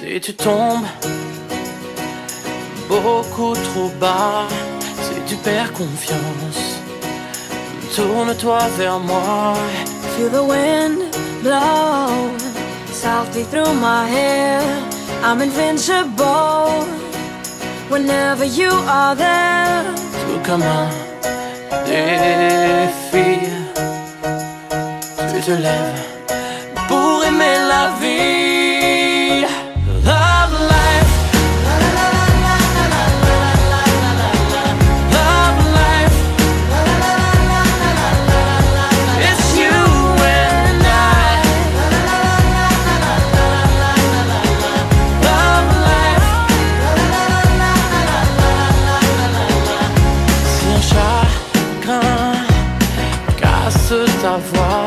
Si tu tombes beaucoup trop bas, si tu perds confiance, tourne-toi vers moi. Feel the wind blow softly through my hair. I'm invincible whenever you are there. Tout comme un défi, tu te lèves savoir.